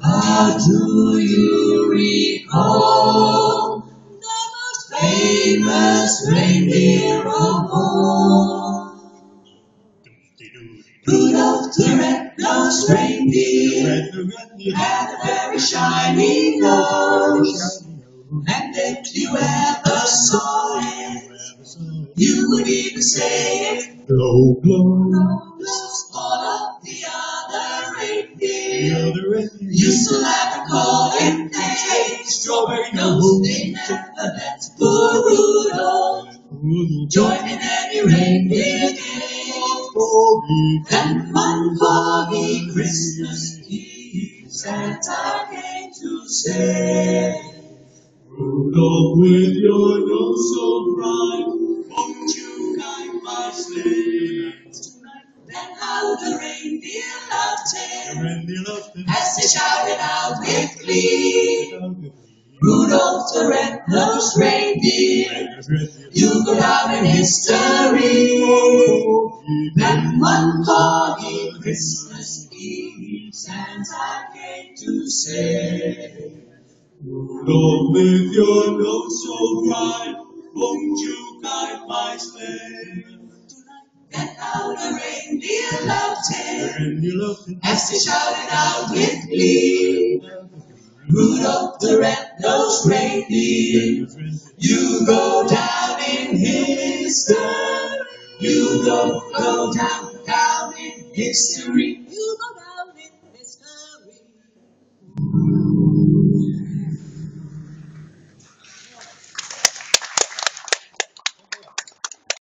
But do you recall the most famous reindeer of all? Rudolph the red-nosed reindeer had a very shiny nose. You would even say it Blow, blow. knows all of the other reindeer. The other end. Used to laugh and call him names. Strawberry nose, they never let poor Rudolph join in any reindeer game. And one foggy Christmas Eve, Santa came to say, Rudolph, with your nose so bright, the reindeer loved him And they loved him. as they shouted out with glee. Rudolph the red-nosed reindeer, you go down in history. Then one foggy Christmas Eve, Santa came to say, Rudolph, with your nose oh, so bright, won't you guide my sleigh? Then how the reindeer as they shouted out with glee. Rudolph the red-nosed reindeer, you go down in history. You go, go down, down in history.